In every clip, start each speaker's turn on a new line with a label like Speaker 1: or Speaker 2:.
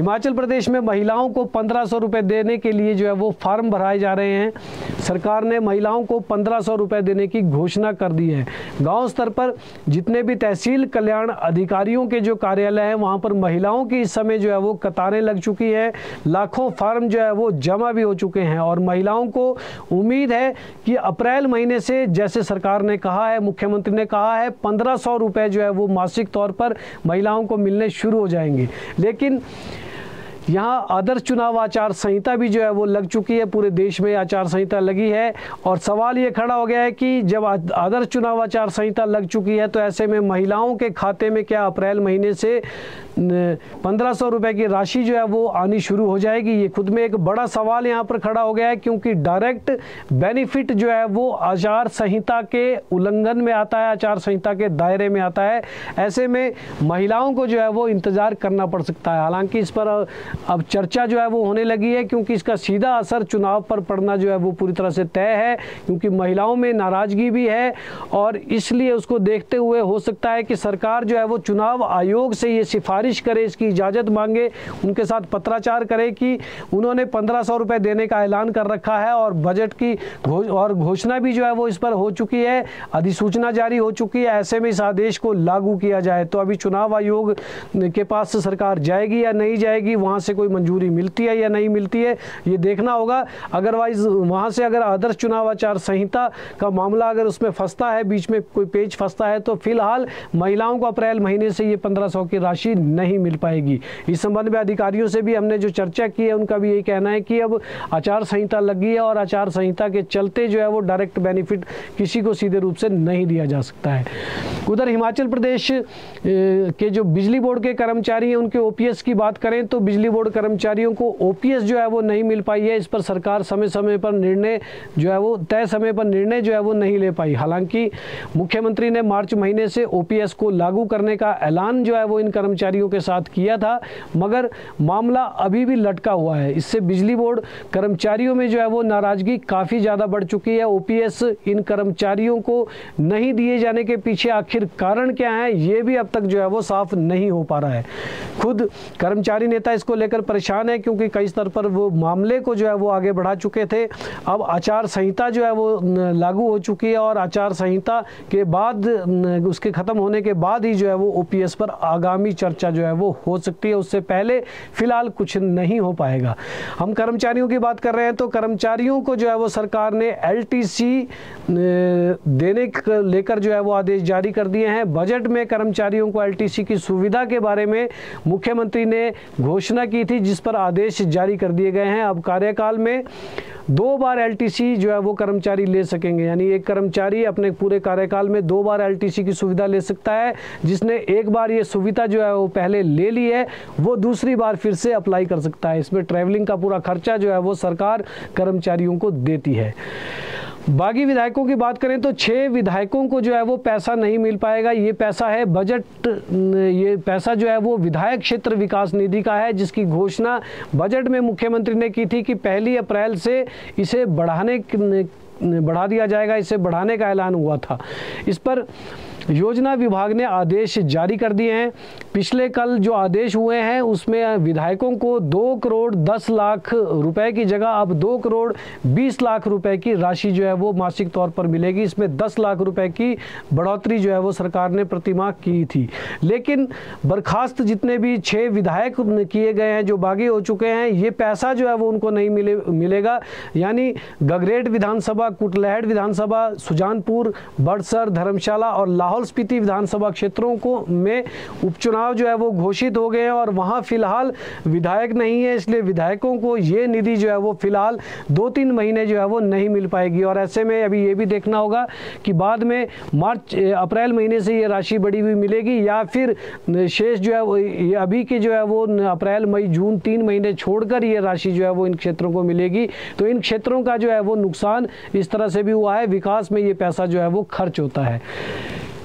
Speaker 1: हिमाचल प्रदेश में महिलाओं को पंद्रह सौ रुपये देने के लिए जो है वो फार्म भराए जा रहे हैं। सरकार ने महिलाओं को पंद्रह सौ रुपये देने की घोषणा कर दी है। गाँव स्तर पर जितने भी तहसील कल्याण अधिकारियों के जो कार्यालय हैं, वहाँ पर महिलाओं की इस समय जो है वो कतारें लग चुकी हैं। लाखों फार्म जो है वो जमा भी हो चुके हैं और महिलाओं को उम्मीद है कि अप्रैल महीने से, जैसे सरकार ने कहा है, मुख्यमंत्री ने कहा है, पंद्रह सौ रुपये जो है वो मासिक तौर पर महिलाओं को मिलने शुरू हो जाएँगे। लेकिन यहाँ आदर्श चुनाव आचार संहिता भी जो है वो लग चुकी है, पूरे देश में आचार संहिता लगी है। और सवाल ये खड़ा हो गया है कि जब आदर्श चुनाव आचार संहिता लग चुकी है तो ऐसे में महिलाओं के खाते में क्या अप्रैल महीने से पंद्रह सौ रुपये की राशि जो है वो आनी शुरू हो जाएगी? ये खुद में एक बड़ा सवाल यहाँ पर खड़ा हो गया है, क्योंकि डायरेक्ट बेनिफिट जो है वो आचार संहिता के उल्लंघन में आता है, आचार संहिता के दायरे में आता है। ऐसे में महिलाओं को जो है वो इंतज़ार करना पड़ सकता है। हालाँकि इस पर अब चर्चा जो है वो होने लगी है क्योंकि इसका सीधा असर चुनाव पर पड़ना जो है वो पूरी तरह से तय है क्योंकि महिलाओं में नाराज़गी भी है और इसलिए उसको देखते हुए हो सकता है कि सरकार जो है वो चुनाव आयोग से ये सिफारिश करे इसकी इजाज़त मांगे उनके साथ पत्राचार करे कि उन्होंने पंद्रह सौ रुपये देने का ऐलान कर रखा है और बजट की घो, और घोषणा भी जो है वो इस पर हो चुकी है अधिसूचना जारी हो चुकी है ऐसे में इस आदेश को लागू किया जाए। तो अभी चुनाव आयोग के पास सरकार जाएगी या नहीं जाएगी वहाँ से कोई मंजूरी मिलती है या नहीं मिलती है, ये देखना होगा। अगरवाइज वहाँ से अगर आदर्श चुनाव आचार संहिता का मामला अगर उसमें फंसता है, बीच में कोई पेज फंसता है तो फ़िलहाल महिलाओं को अप्रैल महीने से ये पंद्रह की राशि नहीं मिल पाएगी। इस संबंध में अधिकारियों से भी हमने जो चर्चा की है, उनका भी यही कहना है कि अब आचार संहिता लगी है और आचार संहिता के चलते जो है वो डायरेक्ट बेनिफिट किसी को सीधे रूप से नहीं दिया जा सकता है। उधर हिमाचल प्रदेश के जो बिजली बोर्ड के कर्मचारी हैं, उनके ओपीएस की बात करें तो बिजली बोर्ड कर्मचारियों को ओपीएस जो है वो नहीं मिल पाई है। इस पर सरकार समय समय पर निर्णय जो है वो, तय समय पर निर्णय जो है वो नहीं ले पाई। हालाँकि मुख्यमंत्री ने मार्च महीने से ओपीएस को लागू करने का ऐलान जो है वो इन कर्मचारियों के साथ किया था, मगर मामला अभी भी लटका हुआ है। इससे बिजली बोर्ड कर्मचारियों में जो है वो नाराज़गी काफ़ी ज़्यादा बढ़ चुकी है। ओपीएस इन कर्मचारियों को नहीं दिए जाने के पीछे आखिर कारण क्या है, ये भी अब तक जो है वो साफ़ नहीं हो पा रहा है। खुद कर्मचारी नेता इसको लेकर परेशान है क्योंकि कई स्तर पर वो मामले को जो है वो आगे बढ़ा चुके थे। अब आचार संहिता जो है वो लागू हो चुकी है और आचार संहिता के बाद उसके ख़त्म होने के बाद ही जो है वो ओपीएस पर आगामी चर्चा जो है वो हो सकती है। उससे पहले फ़िलहाल कुछ नहीं हो पाएगा। हम कर्मचारियों की बात कर रहे हैं तो कर्मचारियों को जो है वो सरकार ने एल देने लेकर जो है वो आदेश जारी कर दिए हैं। बजट में कर्मचारियों को एलटीसी की सुविधा के बारे में मुख्यमंत्री ने घोषणा की थी, जिस पर आदेश जारी कर दिए गए हैं। अब कार्यकाल में दो बार एलटीसी जो है, वो कर्मचारी ले सकेंगे। यानी एक कर्मचारी अपने पूरे कार्यकाल में दो बार एलटीसी की सुविधा ले सकता है, जिसने एक बार ये सुविधा जो है, वो पहले ले ली है, वो दूसरी बार फिर से अप्लाई कर सकता है। इसमें ट्रैवलिंग का पूरा खर्चा जो है, वो सरकार कर्मचारियों को देती है। बागी विधायकों की बात करें तो छः विधायकों को जो है वो पैसा नहीं मिल पाएगा। ये पैसा है बजट, ये पैसा जो है वो विधायक क्षेत्र विकास निधि का है, जिसकी घोषणा बजट में मुख्यमंत्री ने की थी कि पहली अप्रैल से इसे बढ़ाने, बढ़ा दिया जाएगा, इसे बढ़ाने का ऐलान हुआ था। इस पर योजना विभाग ने आदेश जारी कर दिए हैं। पिछले कल जो आदेश हुए हैं, उसमें विधायकों को दो करोड़ दस लाख रुपए की जगह, अब दो करोड़ बीस लाख रुपए की राशि जो है वो मासिक तौर पर मिलेगी। इसमें दस लाख रुपए की बढ़ोतरी जो है वो सरकार ने प्रतिमाह की थी। लेकिन बर्खास्त जितने भी छः विधायक किए गए हैं, जो बागी हो चुके हैं, ये पैसा जो है वो उनको नहीं मिले, मिलेगा। यानी गगरेट विधानसभा कुटलहट विधानसभा, सुजानपुर, बड़सर, धर्मशाला और लाहौल लाहौल स्पीति विधानसभा क्षेत्रों को में उपचुनाव जो है वो घोषित हो गए हैं और वहाँ फ़िलहाल विधायक नहीं है, इसलिए विधायकों को ये निधि जो है वो फ़िलहाल दो तीन महीने जो है वो नहीं मिल पाएगी। और ऐसे में अभी ये भी देखना होगा कि बाद में मार्च अप्रैल महीने से ये राशि बढ़ी हुई मिलेगी या फिर शेष जो है वो अभी की जो है वो अप्रैल, मई, जून तीन महीने छोड़कर ये राशि जो है वो इन क्षेत्रों को मिलेगी। तो इन क्षेत्रों का जो है वो नुकसान इस तरह से भी हुआ है, विकास में ये पैसा जो है वो खर्च होता है।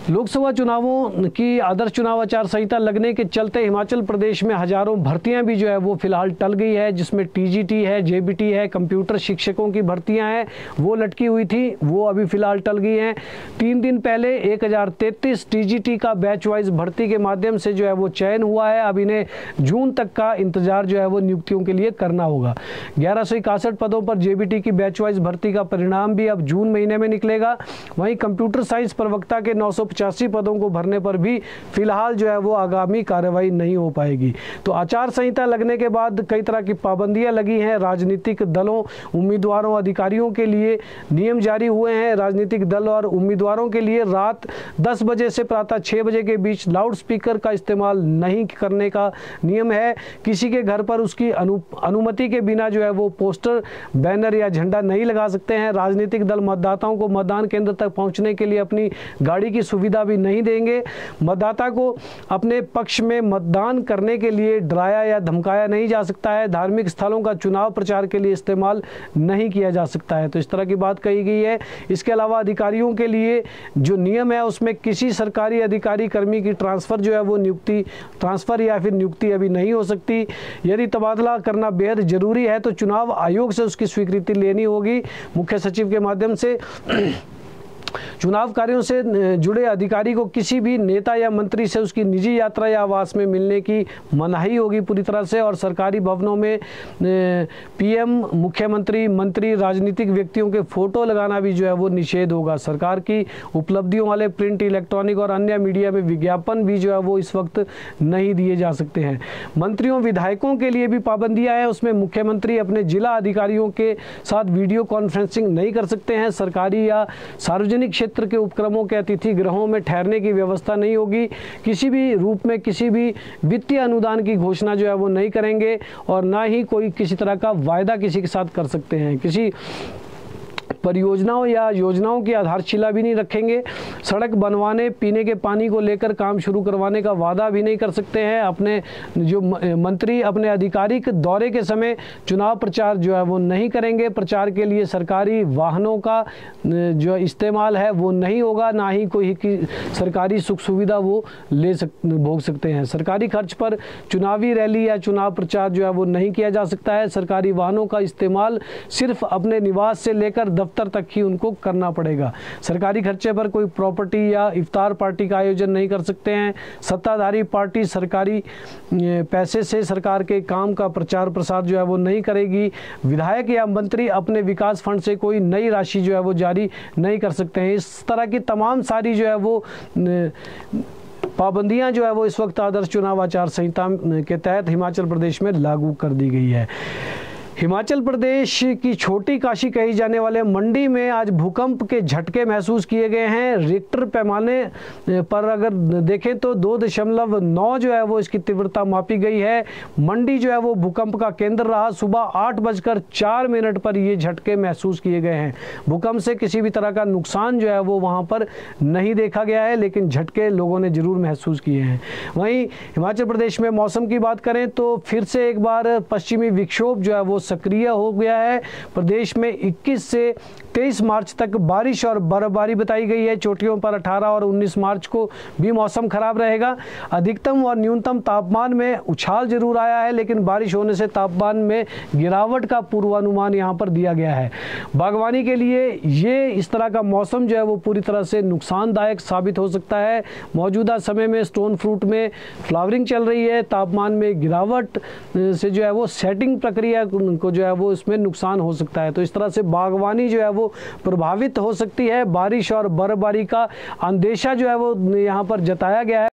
Speaker 1: लोकसभा चुनावों की आदर्श चुनाव आचार संहिता लगने के चलते हिमाचल प्रदेश में हज़ारों भर्तियाँ भी जो है वो फ़िलहाल टल गई है, जिसमें टीजीटी है, जेबीटी है, कंप्यूटर शिक्षकों की भर्तियाँ हैं, वो लटकी हुई थी, वो अभी फ़िलहाल टल गई हैं। तीन दिन पहले एक हज़ार टीजीटी का बैच वाइज भर्ती के माध्यम से जो है वो चयन हुआ है। अब इन्हें जून तक का इंतज़ार जो है वो नियुक्तियों के लिए करना होगा। ग्यारह पदों पर जेबीटी की बैच वाइज भर्ती का परिणाम भी अब जून महीने में निकलेगा। वहीं कंप्यूटर साइंस प्रवक्ता के नौ सौ पचासी पदों को भरने पर भी फ़िलहाल जो है वो आगामी कार्रवाई नहीं हो पाएगी। तो आचार संहिता लगने के बाद कई तरह की पाबंदियाँ लगी हैं। राजनीतिक दलों उम्मीदवारों अधिकारियों के लिए नियम जारी हुए हैं। राजनीतिक दल और उम्मीदवारों के लिए रात 10 बजे से प्रातः 6 बजे के बीच लाउड स्पीकर का इस्तेमाल नहीं करने का नियम है। किसी के घर पर उसकी अनु, अनुमति के बिना जो है वो पोस्टर बैनर या झंडा नहीं लगा सकते हैं। राजनीतिक दल मतदाताओं को मतदान केंद्र तक पहुँचने के लिए अपनी गाड़ी की सुविधा सुविधा भी नहीं देंगे। मतदाता को अपने पक्ष में मतदान करने के लिए डराया या धमकाया नहीं जा सकता है। धार्मिक स्थलों का चुनाव प्रचार के लिए इस्तेमाल नहीं किया जा सकता है। तो इस तरह की बात कही गई है। इसके अलावा अधिकारियों के लिए जो नियम है, उसमें किसी सरकारी अधिकारी कर्मी की ट्रांसफ़र जो है, वो नियुक्ति, ट्रांसफ़र या फिर नियुक्ति अभी नहीं हो सकती। यदि तबादला करना बेहद ज़रूरी है तो चुनाव आयोग से उसकी स्वीकृति लेनी होगी। मुख्य सचिव के माध्यम से चुनाव कार्यों से जुड़े अधिकारी को किसी भी नेता या मंत्री से उसकी निजी यात्रा या आवास में मिलने की मनाही होगी पूरी तरह से और सरकारी भवनों में पीएम, मुख्यमंत्री, मंत्री, राजनीतिक व्यक्तियों के फ़ोटो लगाना भी जो है वो निषेध होगा। सरकार की उपलब्धियों वाले प्रिंट, इलेक्ट्रॉनिक और अन्य मीडिया में विज्ञापन भी जो है वो इस वक्त नहीं दिए जा सकते हैं। मंत्रियों, विधायकों के लिए भी पाबंदियाँ हैं। उसमें मुख्यमंत्री अपने जिला अधिकारियों के साथ वीडियो कॉन्फ्रेंसिंग नहीं कर सकते हैं। सरकारी या सार्वजनिक सार्वजनिक क्षेत्र के उपक्रमों के अतिथि ग्रहों में ठहरने की व्यवस्था नहीं होगी। किसी भी रूप में किसी भी वित्तीय अनुदान की घोषणा जो है वो नहीं करेंगे और ना ही कोई किसी तरह का वायदा किसी के साथ कर सकते हैं। किसी परियोजनाओं या योजनाओं की आधारशिला भी नहीं रखेंगे। सड़क बनवाने, पीने के पानी को लेकर काम शुरू करवाने का वादा भी नहीं कर सकते हैं। अपने जो मंत्री, अपने आधिकारिक दौरे के समय चुनाव प्रचार जो है वो नहीं करेंगे। प्रचार के लिए सरकारी वाहनों का जो इस्तेमाल है वो नहीं होगा। ना ही कोई की, सरकारी सुख सुविधा वो ले सक, भोग सकते हैं। सरकारी खर्च पर चुनावी रैली या चुनाव प्रचार जो है वो नहीं किया जा सकता है। सरकारी वाहनों का इस्तेमाल सिर्फ़ अपने निवास से लेकर दफ्तर दफ्तर तक ही उनको करना पड़ेगा। सरकारी खर्चे पर कोई प्रॉपर्टी या इफ्तार पार्टी का आयोजन नहीं कर सकते हैं। सत्ताधारी पार्टी सरकारी पैसे से सरकार के काम का प्रचार प्रसार जो है वो नहीं करेगी। विधायक या मंत्री अपने विकास फंड से कोई नई राशि जो है वो जारी नहीं कर सकते हैं। इस तरह की तमाम सारी जो है वो पाबंदियाँ जो है वो इस वक्त आदर्श चुनाव आचार संहिता के तहत हिमाचल प्रदेश में लागू कर दी गई है। हिमाचल प्रदेश की छोटी काशी कही जाने वाले मंडी में आज भूकंप के झटके महसूस किए गए हैं। रिक्टर पैमाने पर अगर देखें तो दो दशमलव नौ जो है वो इसकी तीव्रता मापी गई है। मंडी जो है वो भूकंप का केंद्र रहा। सुबह आठ बजकर चार मिनट पर ये झटके महसूस किए गए हैं। भूकंप से किसी भी तरह का नुकसान जो है वो वहाँ पर नहीं देखा गया है, लेकिन झटके लोगों ने ज़रूर महसूस किए हैं। वहीं हिमाचल प्रदेश में मौसम की बात करें तो फिर से एक बार पश्चिमी विक्षोभ जो है वो सक्रिय हो गया है। प्रदेश में 21 से 23 मार्च तक बारिश और बर्फबारी बताई गई है। चोटियों पर 18 और 19 मार्च को भी मौसम खराब रहेगा। अधिकतम और न्यूनतम तापमान में उछाल ज़रूर आया है, लेकिन बारिश होने से तापमान में गिरावट का पूर्वानुमान यहाँ पर दिया गया है। बागवानी के लिए ये इस तरह का मौसम जो है, वो पूरी तरह से नुकसानदायक साबित हो सकता है। मौजूदा समय में स्टोन फ्रूट में फ्लावरिंग चल रही है। तापमान में गिरावट से जो है वो सेटिंग प्रक्रिया को जो है वो इसमें नुकसान हो सकता है। तो इस तरह से बागवानी जो है प्रभावित हो सकती है बारिश और बर्फबारी का अंदेशा जो है वो यहाँ पर जताया गया है।